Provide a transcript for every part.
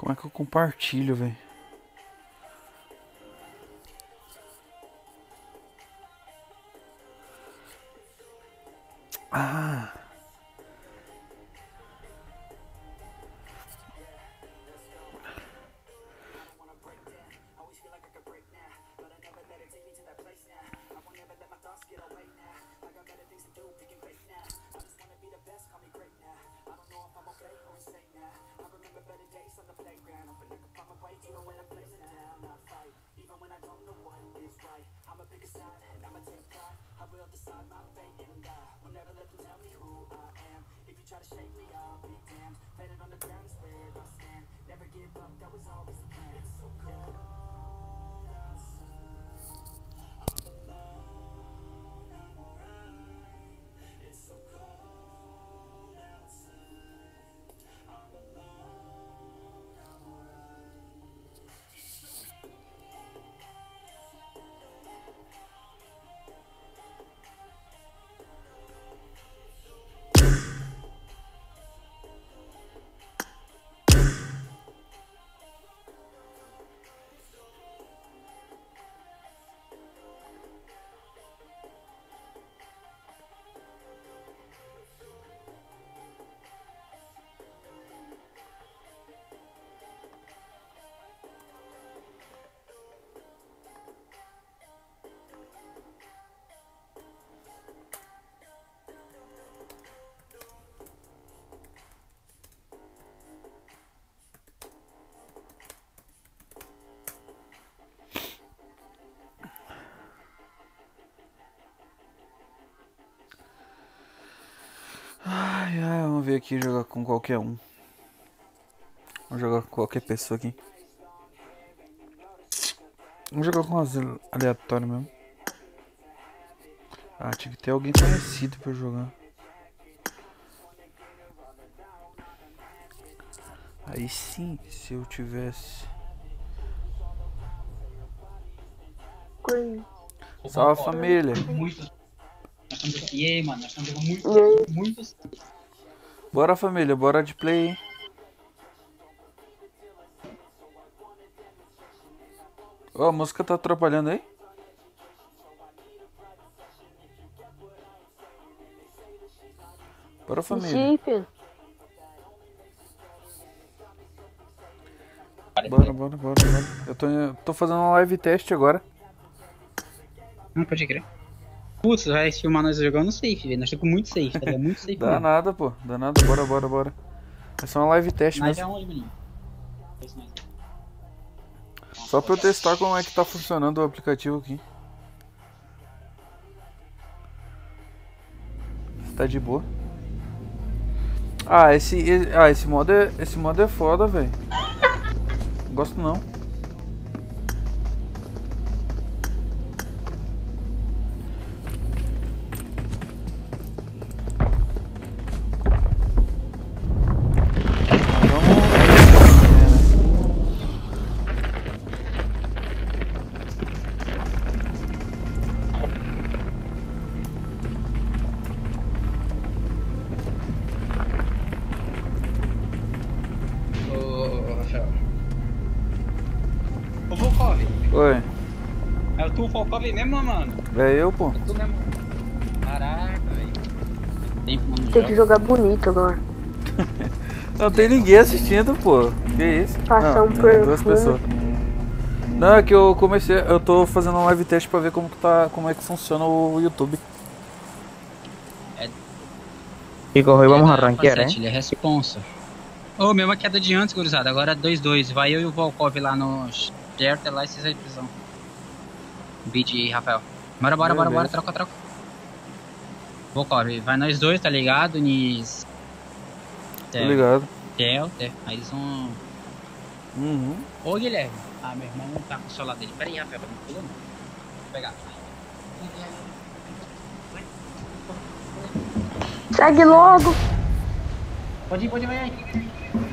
Como é que eu compartilho, velho? Ah. Never give up, that was always the plan. It's so cold. Ver aqui jogar com qualquer um. Vamos jogar com qualquer pessoa aqui. Vamos jogar com as aleatório mesmo. Ah, tinha que ter alguém conhecido pra jogar. Aí sim, se eu tivesse. Salve família! Muitos. Nós estamos aqui, ei, mano. Nós estamos muitos. Muitos. Bora família, bora de play. hein? Ô, a música tá atrapalhando aí? Bora família. Chip. Bora, bora, bora, bora. Eu tô, tô fazendo uma live teste agora. Não pode crer. Putz, vai filmar nós jogando safe, velho. Nós estamos com muito safe, tá? Muito safe. Dá nada, pô. Dá nada, bora, bora, bora. É só uma live teste Mas é mesmo. onde? Esse nós. Só pra eu testar como é que tá funcionando o aplicativo aqui. Tá de boa. Ah, esse, ah, esse modo é, esse modo é foda, velho. Gosto não. Oi, É o tu, Volkov mesmo, mano? é eu, pô. É tu mesmo. Caraca, velho. Tem que jogar bonito agora. Não tem ninguém assistindo, pô. Que isso? Passar Não, um é duas perfume. pessoas. Não, é que eu comecei, eu tô fazendo um live teste pra ver como que tá, como é que funciona o YouTube. Chicos, hoy vamos a Ele é rankear, capacete, ¿eh? Ele é responsa. Ô, mesma queda de antes, gurizada. Agora é 2-2. Vai eu e o Volkov lá no Delta lá e vocês aí prisão. Beat aí, Rafael. Bora, bora, bora, bora. Troca, troca. Volkov, vai nós dois, tá ligado? Nis... Tô ligado. Delta. Aí eles vão... Uhum. Ô, Guilherme. Ah, meu irmão não tá com o celular dele. Pera aí, Rafael. Não pula não. Vou pegar. Segue logo. Pode ir, pode ir, vai aí.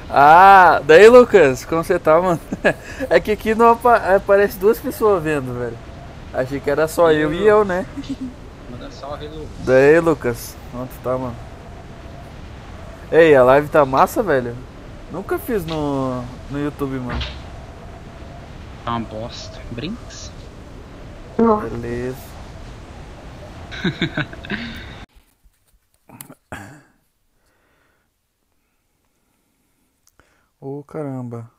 Ah, daí Lucas, como você tá, mano? É que aqui não apa aparece duas pessoas vendo, velho. Achei que era só eu e eu, né? Manda salve, Lu. Daí Lucas, onde tu tá, mano? Ei, a live tá massa, velho? Nunca fiz no, no YouTube, mano. Tá uma bosta. Brinks? Beleza. Ô caramba.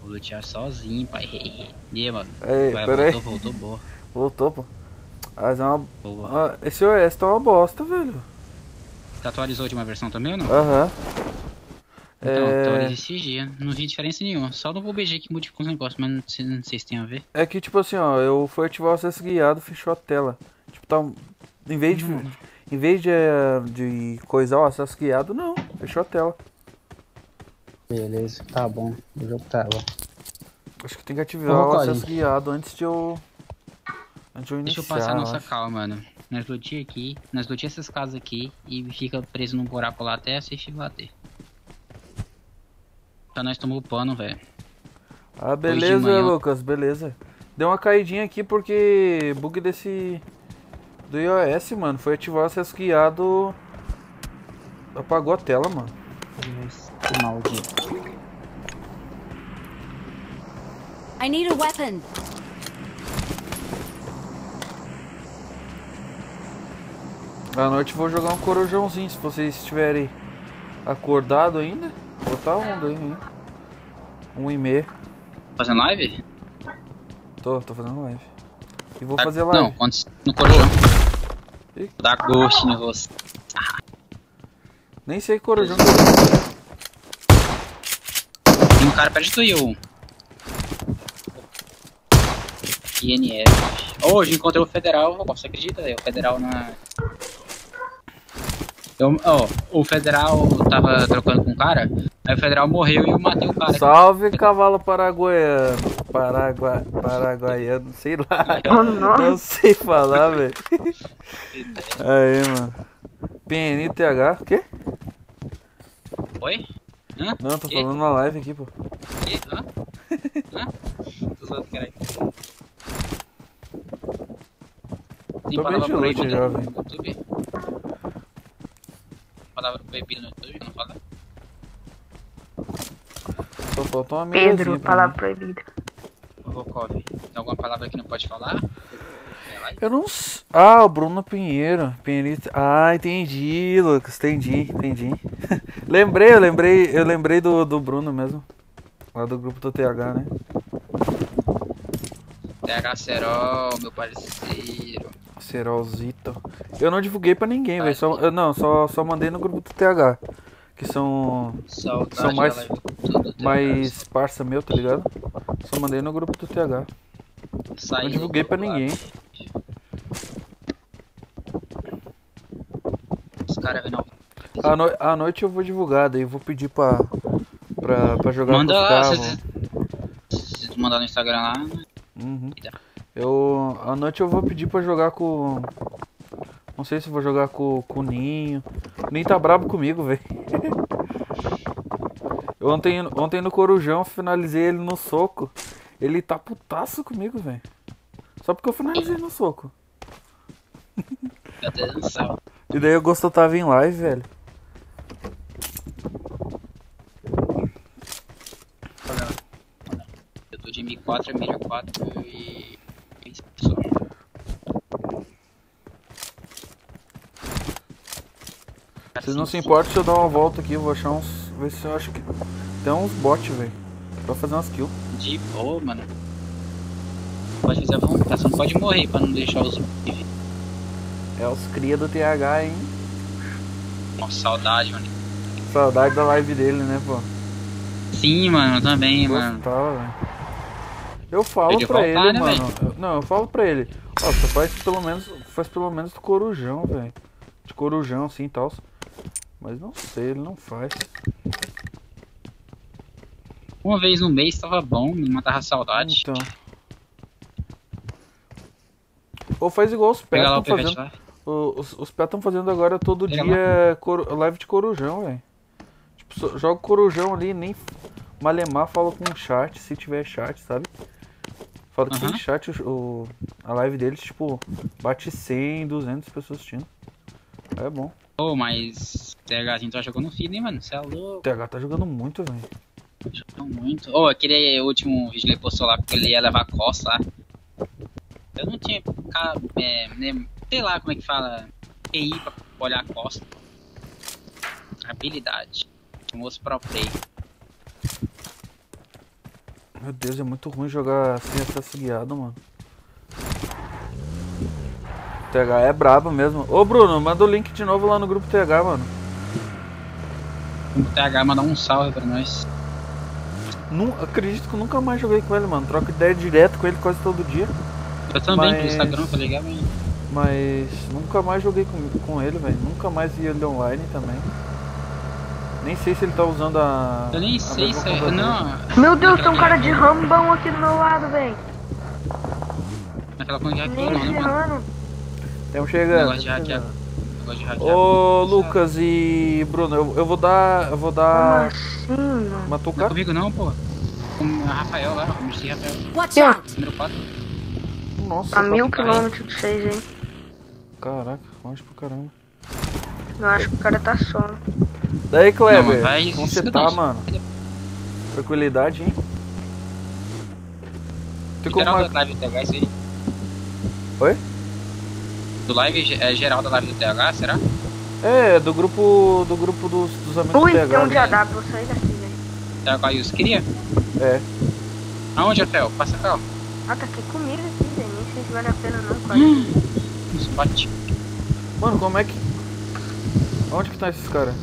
Vou lutear sozinho, pai. E aí, mano? Ei, Vai, peraí. voltou, voltou, boa. Voltou, pô. Mas é uma. boa. ah, Esse OS tá uma bosta, velho. Você atualizou de uma versão também ou não? Aham. Então, É... atualizei esses dias. Não vi diferença nenhuma. Só no BG que modificou os negócios, mas não sei, não sei se tem a ver. É que tipo assim, ó, eu fui ativar o acesso guiado, fechou a tela. Tipo, tá. Em vez de. Em vez de, eh, de coisar o acesso guiado, não. Fechou a tela. Beleza, tá bom. O jogo tá bom. Acho que tem que ativar o acesso guiado antes de eu. Antes de eu Deixa iniciar. eu passar a nossa calma, mano. Nós lutia aqui, nós lutia essas casas aqui e fica preso num buraco lá até assistir bater. Então nós tomamos pano, velho. Ah, beleza, manhã- Lucas, beleza. Deu uma caidinha aqui porque bug desse. Do iOS, mano. Foi ativar o acesso guiado. Apagou a tela, mano. Maldito. I need a weapon. À noite vou jogar um corujãozinho, se vocês estiverem acordado ainda. Vou botar onda aí, hein? Um e meio. Fazendo live? Tô, tô fazendo live. E vou Tá- fazer Não, live. quando, no corujão. Ih. Dá ghost em você. Nem sei que corujão. Cara perto do eu. INF. Hoje encontrei o federal, você acredita? O federal na. Eu, ó, o federal tava trocando com um cara, aí o federal morreu e eu matei o cara. Salve cavalo paraguaiano. Paragua... Paraguaiano, sei lá. Oh, não. Não sei falar, velho. Aí, mano. PNTH, o quê? Oi? Hã? Não, tô Quê? falando na live aqui, pô. Quê? Hã? Hã? Tô zoando, caralho. Tem Tô palavra proibida jovem. no YouTube? Palavra proibida no YouTube, não fala? Só faltou uma Pedro, palavra mim. proibida. Volkov, tem alguma palavra que não pode falar? É? Eu não s- Ah, o Bruno Pinheiro. Pinheirito. Ah, entendi, Lucas. Entendi, entendi. Lembrei, eu lembrei, eu lembrei do, do Bruno mesmo. Lá do grupo do TH, né? TH Serol, meu parceiro. Serolzito. Eu não divulguei pra ninguém, velho. Só, eu, não, só, só mandei no grupo do TH. Que são Saudade São mais- mais parça meu, tá ligado? Só mandei no grupo do TH. Saiu Não divulguei pra do ninguém. lado. Os caras vêm. À, no... à noite eu vou divulgar, daí eu vou pedir pra, pra, pra jogar Manda lá, se, se tu mandar no Instagram lá, Uhum. Tá. Eu. À noite eu vou pedir pra jogar com. Não sei se vou jogar com, com o Ninho. O Ninho tá brabo comigo, velho. Ontem, ontem no Corujão finalizei ele no soco. Ele tá putaço comigo, velho. Só porque eu finalizei no soco. meu Deus do céu. E daí o Gosto tava em live, velho. Eu tô de M4, M4 e. e só. Vocês não se importam se eu dar uma volta aqui, eu vou achar uns. Ver se eu acho que. Tem uns bots, velho. Pra fazer umas kills. De boa, mano. Pode fazer a vontade, só não pode morrer pra não deixar os. É os cria do TH, hein? Nossa, saudade, mano. Saudade da live dele, né, pô? Sim, mano, também, mano. Eu falo que pra voltar, ele, né, mano. Eu- não, eu falo pra ele. Ó, você faz pelo menos. Faz pelo menos do corujão, velho. De corujão, assim e tal. Mas não sei, ele não faz. Uma vez no mês tava bom, me matava a saudade. Então. Ou faz igual os pés estão fazendo. lá. O- Os, os pés estão fazendo agora todo Pega dia coru- live de corujão, velho. Tipo, só- joga corujão ali, nem malemar fala com o chat, se tiver chat, sabe? Fala que tem Aham. chat, o, a live deles, tipo, bate 100, 200 pessoas assistindo. É bom. Ô, mas THzinho tá jogando fino, hein, mano? Você é louco, TH tá jogando muito, velho. jogando muito. Ô, aquele último vídeo que ele postou lá, porque ele ia levar a costa lá. Eu não tinha, é, né, sei lá como é que fala, QI pra olhar a costa. Habilidade. Famoso pro play. Meu Deus, é muito ruim jogar sem acesso guiado, mano. TH é brabo mesmo. Ô Bruno, manda o link de novo lá no grupo TH, mano. O TH mandar um salve pra nós. Nun, acredito que eu nunca mais joguei com ele, mano. Troco ideia direto com ele quase todo dia. Eu também, Mas- pelo Instagram, tá ligado? hein? Mas nunca mais joguei com, com ele, velho. Nunca mais vi ele online também. Nem sei se ele tá usando a. Eu nem a sei se é. Não, Meu Deus, tem um cara de rambão aqui do meu lado, velho. naquela coisa de né. Tem um chegando. Negócio de hackear. Ô Lucas e Bruno, eu, eu vou dar. Eu vou Como dar. assim, mano? Matou o Não é cara? comigo não, pô. Com o Rafael lá, o MC Rafael. Watch out! Número 4. Nossa, A mil pra- quilômetros de vocês, hein? Caraca, longe pra caramba. Eu acho que o cara tá só. Daí, Não, Kleber, vai como você tá, mano? Tranquilidade, hein? Tem como Geral mar... da live do TH, isso aí. Oi? Do live, é geral da live do TH, será? É, do grupo. Do grupo dos, dos amigos Ui, do tem TH. um de né? AW, vou sair daqui, velho. TH e os queria? É. Aonde, Rafael? Passa ó. Ah, tá aqui comigo aqui, velho. Nem sei se vale a pena não, quase. Mano, como é que. Onde que tá esses caras?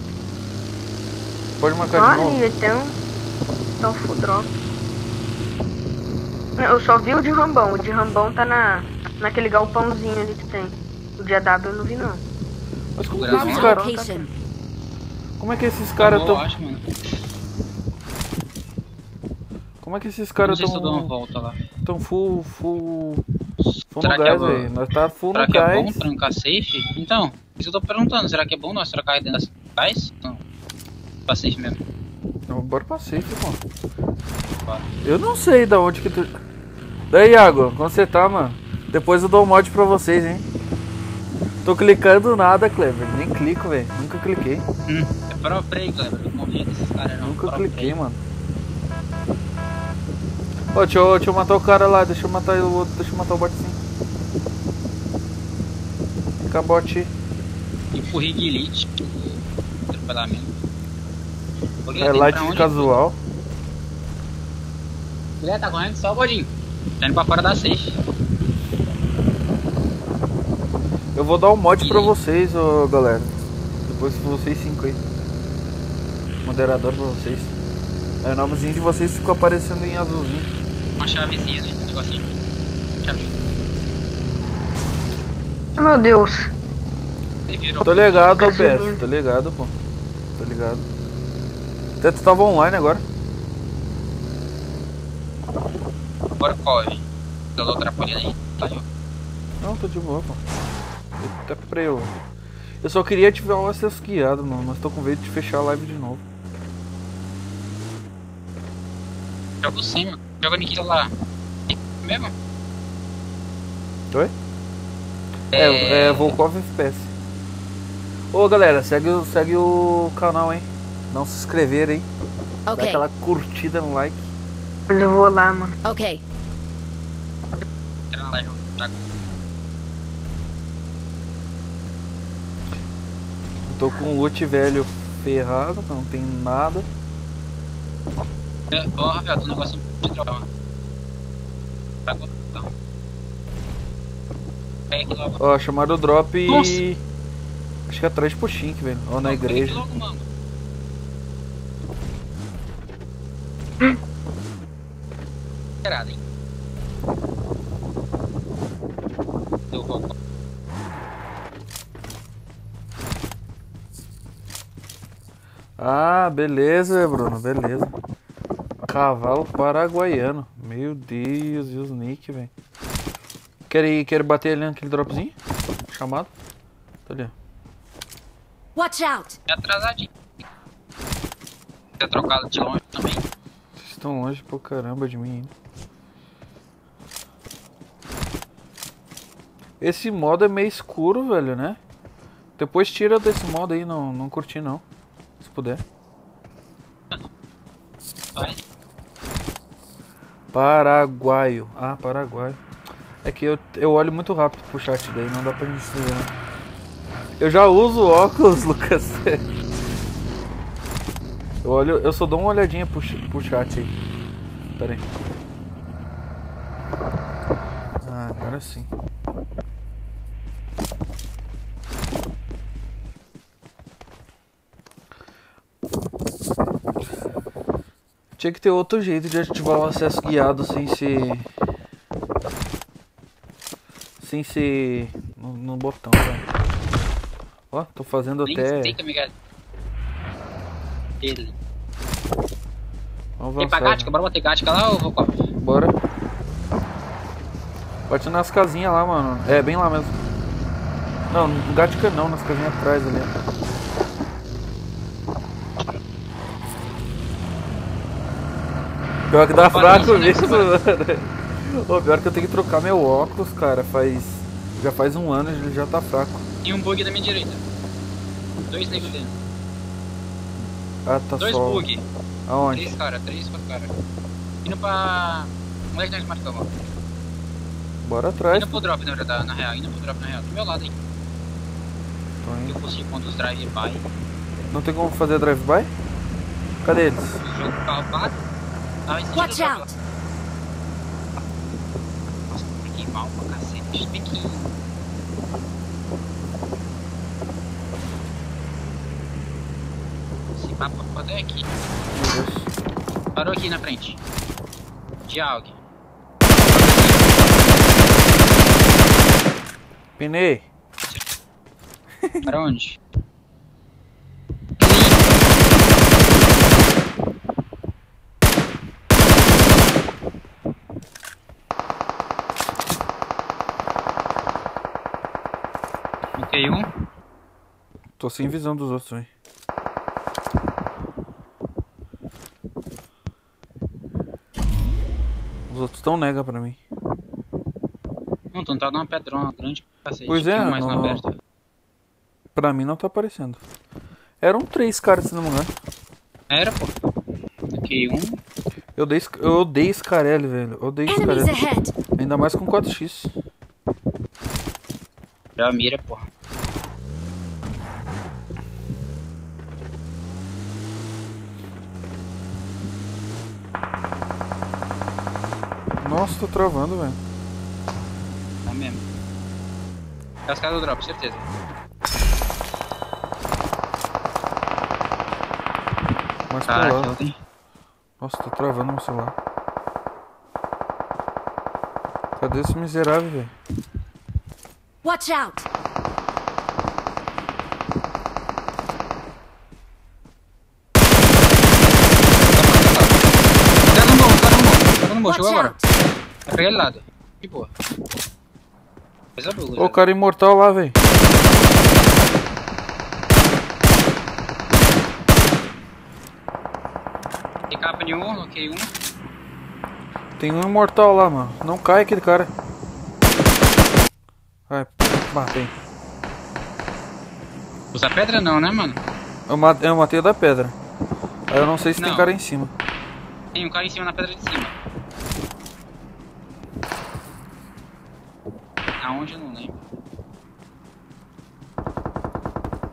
Pode marcar de novo? Olha, tem um. Tá um full drop. Eu só vi o de Rambão. O de Rambão tá na, naquele galpãozinho ali que tem. O de AW eu não vi, não. Mas como que esses caras. Como é que esses caras Acabou, tão. Como é que esses caras sei se eu dou uma tão. volta lá. tão full. full. Full Será no que é gás, bom? velho. Nós tá full Será no que é bom gás. trancar safe? Então, isso eu tô perguntando. Será que é bom nós trocar aí dentro das gás? Não. Pra safe mesmo. Então, bora pra safe, mano. Bora. Eu não sei da onde que tu. Daí, Iago, como você tá, mano? Depois eu dou um mod pra vocês, hein? Tô clicando nada, Clever. Nem clico, velho. Nunca cliquei. Hum, é pro play, Kleber. Não confia nesses caras não. Nunca cliquei, mano. Ô, deixa eu, deixa eu matar o cara lá. Deixa eu matar o outro. Deixa eu matar o bot. E pro Rig Elite. Atropelamento. Guilherme, É casual. Guilherme, tá correndo só o bodinho. Tá indo pra fora da safe. Eu vou dar um mod pra vocês, ô galera. Depois vocês cinco aí. Moderador pra vocês. Aí o nomezinho de vocês ficou aparecendo em azulzinho. Uma chavezinha, né? Um negocinho. Meu Deus. Tô ligado. PS. Tô ligado, pô. Tô ligado. Até tu tava online agora. Agora corre. Eu dou trampolim aí. Tá. Não, tô de boa, pô. Eu até pra eu. Eu só queria ativar o acesso guiado, mano. Mas tô com medo de fechar a live de novo. Joga sem, mano. Joga Nikita lá. Mesmo? Oi? É, é Volkov FPS. Ô galera, segue, o- segue o canal, hein? Não se inscrever. Dá Okay. aquela curtida no like. Eu vou lá, mano. Eu tô com o loot velho ferrado, não tem nada. É, Ô, Rafael, tem um negócio de trocar, mano. Tá bom, tá. Pega aqui logo. Ó, chamaram o drop e. Acho que é atrás de Puxink, velho. Ou na igreja. Esperado, hein? Ah, beleza, Bruno, beleza. Cavalo paraguaiano. Meu Deus, e os nick, velho. Quer ir, quer bater ali naquele dropzinho? Chamado? Tá ali. Watch out! É atrasadinho. Ter trocado de longe também. Vocês estão longe pra caramba de mim ainda. Esse modo é meio escuro, velho, né? Depois tira desse modo aí, não, não curti não. Se puder. Vai. Paraguaio. Ah, paraguaio. É que eu, eu olho muito rápido pro chat daí, não dá pra gente ver, né? Eu já uso óculos, Lucas. Eu olho, eu só dou uma olhadinha pro, pro chat aí. Pera aí. Ah, agora sim. Tinha que ter outro jeito de ativar o acesso guiado sem ser. Sem ser. no, no botão, velho. Ó, tô fazendo Nem até. sei. Ele. Vamos Tem pra avançar, Gática? Bora bater Gática lá ou vou com Bora. Bate nas casinhas lá, mano. É, bem lá mesmo. Não, no Gatica não, nas casinhas atrás ali. Pior que dá fraco não, mano. Ô, pior que eu tenho que trocar meu óculos, cara. Faz. Já faz um ano ele já tá fraco. E um bug na minha direita. Dois negros dentro. Ah, tá Dois só. bug. Aonde? Três cara, três, quatro cara. Indo pra. Onde é que nós marcamos? Bora atrás. Indo pro drop, na verdade, na real. Indo pro drop, na real. Do meu lado aí. Tô Eu indo. consigo quando os drive-by. Não tem como fazer drive-by? Cadê eles? O jogo do Watch out! Nossa, pra cacete. Aqui. Esse mapa pode é aqui. Meu Deus. Parou aqui na frente. De alguém. Pinei. Para onde? Ok, um. Tô sem visão dos outros, velho. Os outros tão nega pra mim. Não, tu não tá numa pedrona grande pra cacete. Pois é, mais não- na aberta. Pra mim não tá aparecendo. Eram três caras, se não me engano. Era, pô. Ok, um. Eu odeio, eu odeio Scarelli, velho. Eu odeio Scarelli. Ainda mais com 4x. Já mira, porra. Nossa, tô travando, velho. Tá mesmo. Cascada do drop, certeza. Mais pra Caraca, lá. tem. Nossa, tô travando meu celular. Cadê esse miserável, velho? Watch out! Tá no bom, tá no bom. Tá no bom, Watch chegou agora. Pegar ele lado. De boa. Ô, cara imortal lá, velho. Tem capa de um, ok, um. Tem um imortal lá, mano. Não cai aquele cara. Vai, matei. Usa pedra não, né, mano? Eu matei, eu matei o da pedra. Aí eu não sei se tem Não. cara em cima. Tem um cara em cima na pedra de cima. Aonde eu não lembro.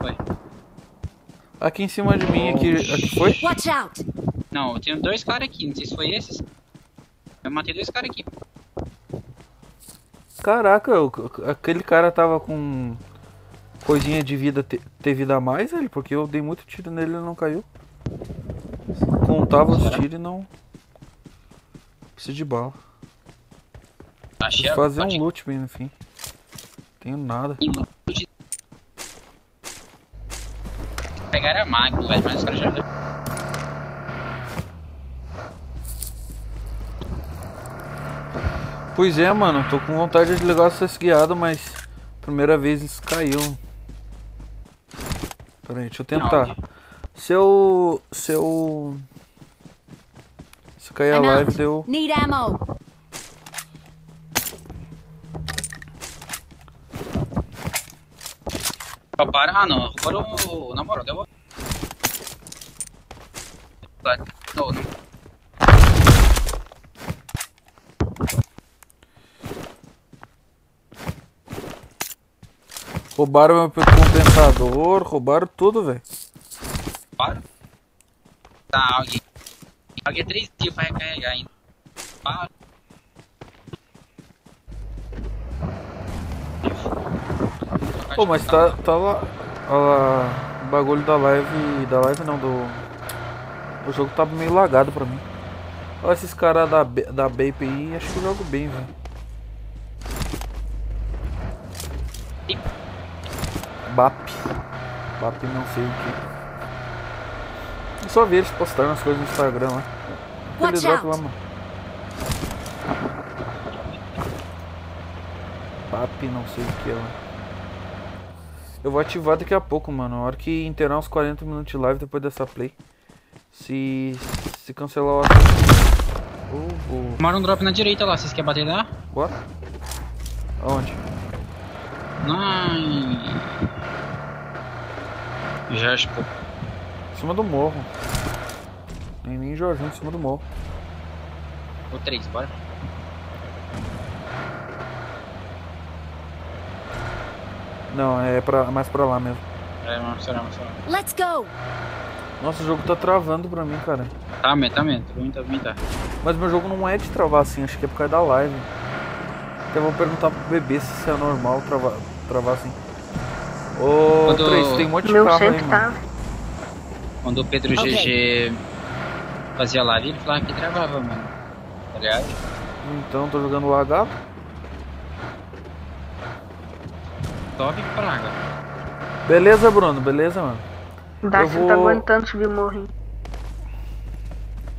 Foi. Aqui em cima de mim, aqui, aqui foi? Watch out! Não, eu tenho dois caras aqui, não sei se foi esses. Eu matei dois caras aqui. Caraca, o- aquele cara tava com coisinha de vida, ter, vida a mais, velho, porque eu dei muito tiro nele e ele não caiu. Contava os tiros e não. Preciso de bala. Achei a fazer um loot bem no fim. Tenho nada. Pegaram a magno, velho, mas os caras já. Pois é, mano, tô com vontade de ligar o acesso guiado, mas primeira vez isso caiu. Pera aí, deixa eu tentar. Se eu. Se eu. Se cair a I'm live, deu. Need ammo! Roubaram. Ah, não. Roubaram o namorado. Eu vou. Não, não. Roubaram meu compensador, roubaram tudo, velho. Para. Tá, alguém. Alguém três dias pra recarregar ainda. Para. Pô, mas tá, tá lá, lá. O bagulho da live. Da live não, do. O jogo tá meio lagado pra mim. Olha esses caras da, da Bape aí, acho que eu jogo bem, velho. BAP. BAP não sei o que. Eu só vi eles postando as coisas no Instagram lá. Aquele drop lá, mano. BAP não sei o que lá. Eu vou ativar daqui a pouco, mano. A hora que inteirar uns 40 minutos de live depois dessa play. Se. Se cancelar o Oh, vou. Tomaram um drop na direita lá. Vocês querem bater lá? Bora? Aonde? Já que. Em cima do morro. Nem nem Jorginho, em cima do morro. O 3, bora. Não, é pra, mais pra lá mesmo. É, vamos será, vamos será. Let's go. Nossa, o jogo tá travando pra mim, cara. Tá, men, tá, men. Também tá, também tá. Mas meu jogo não é de travar assim, acho que é por causa da live. Então eu vou perguntar pro bebê se isso é normal travar, travar assim. Ô, Quando- Três, tem um monte de Meu carro aí, tá. Quando o Pedro Ok. GG fazia live, ele falava que travava, mano. Tá ligado? Então, tô jogando lagado. Top praga. Beleza, Bruno, beleza, mano. Daci Eu tá vou- aguentando subir morro. hein?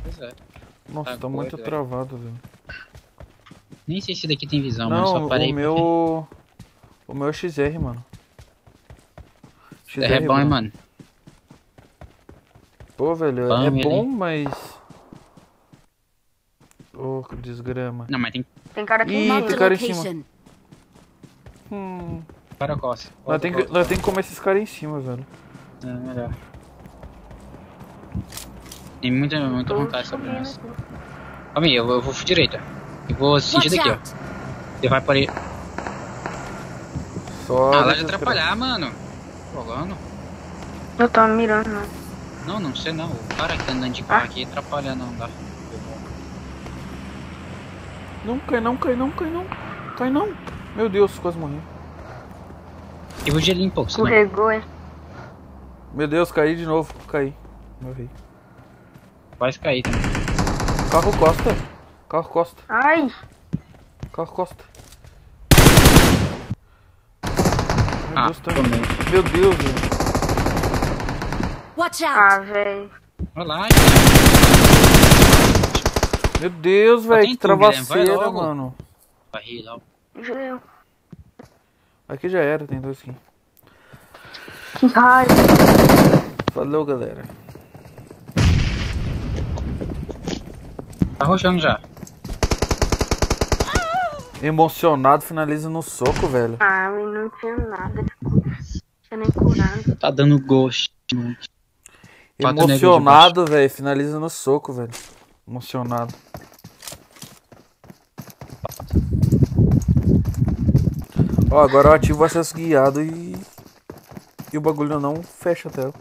Pois é. Nossa, Tá tá muito velho. travado, velho. Nem sei se daqui tem visão, mano. Não, Só parei o meu. O meu é XR, mano. porque... É bom, hein, mano. Pô, velho, Bom, é ele. bom, mas. Ô, que desgrama. Não, mas tem Tem cara aqui Ih, tem cara em cima. Hum. Para costa. Nós tem, que, nós tem que comer esses caras em cima, velho. É melhor. Tem muita, muita vontade sobre nós. Calma aí, eu vou, eu vou direita. Eu vou sentir daqui, ó. Você vai para aí. Só. Ah, lá de atrapalhar, mano. Rolando. Eu tô mirando, mano. Não, não sei não. O cara que tá andando de carro aqui atrapalha não, dá. Não cai, não cai, não cai, não. Cai não. Meu Deus, quase morri. Eu vou gelinho um pouco, senão. Escorregou, hein? Meu Deus, caí de novo. Caí. Morri. Quase cair também. Carro Costa. Carro Costa. Ai! Carro Costa. Meu Ah, Deus, tá... tomei. Meu Deus, velho. Watch out. Ah, velho. Olha lá, Meu Deus, velho. tem Que vai travaceira, logo. mano. barri lá. Meu, Aqui já era, tem dois aqui. que raiva. Valeu, galera. Tá roxando já. Emocionado, finaliza no soco, velho. Ah, mas não tinha nada. Tinha nem curado. Tá dando gosto. Emocionado, velho. Finaliza no soco, velho. Emocionado. Ó, agora eu ativo o acesso guiado e. E o bagulho não fecha a tela.